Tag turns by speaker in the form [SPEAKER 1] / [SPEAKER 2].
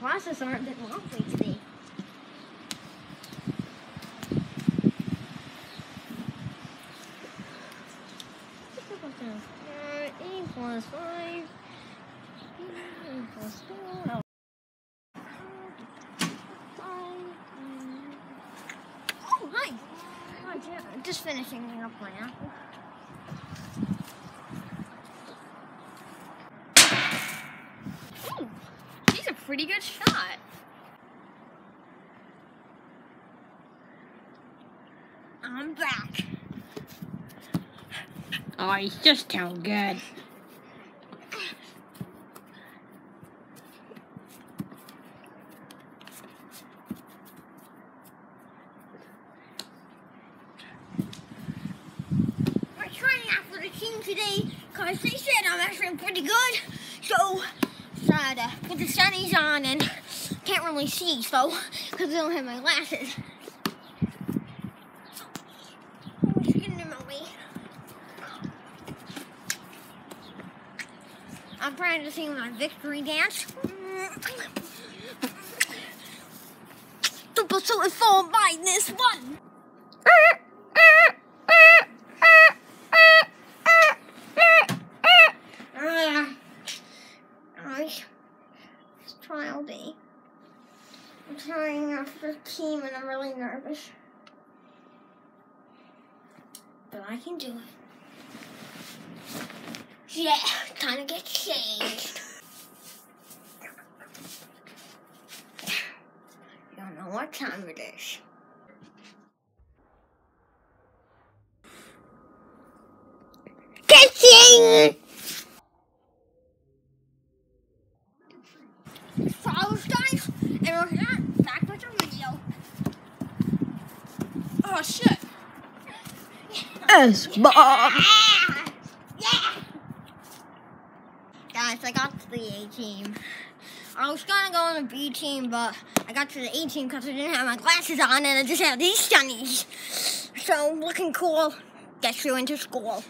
[SPEAKER 1] glasses are a bit wobbly today. E plus five. E plus four. Oh, hi. Oh, Just finishing up my apple.
[SPEAKER 2] Ooh, he's a pretty good shot.
[SPEAKER 1] I'm back.
[SPEAKER 3] Oh, he's just too good.
[SPEAKER 1] We're trying out for the team today because they said I'm actually pretty good. So, decided to put the sunnies on and can't really see, so, because I don't have my glasses. I'm trying to way. My victory dance. It's fall by this one. Uh, I, day. I'm trying out for team and I'm really nervous. But I can do it. Yeah, time to get changed. You don't know what time it is. Follows guys, and we're not back with our video.
[SPEAKER 2] Oh shit.
[SPEAKER 3] S Bob.
[SPEAKER 1] Ah! Yeah! Guys, I got to the A team. I was gonna go on the B team, but I got to the A team because I didn't have my glasses on and I just had these sunnies. So, looking cool. Get you into school.